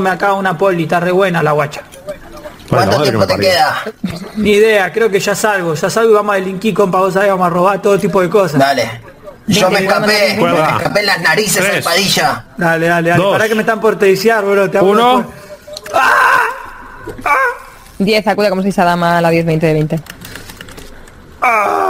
me acá una poli, está re buena la guacha. ¿Cuánto madre que tiempo me te queda? Ni idea, creo que ya salgo, ya salgo y vamos a delinquir, compa, vos sabés, vamos a robar todo tipo de cosas. Dale. Yo me escapé, me escapé en las narices Tres. padilla. Dale, dale, dale, Dos. para que me están por terciar, bro, te hablo Uno. después. ¡Ah! ¡Ah! 10, acude como si esa dama a la 10, 20 de 20. Ah,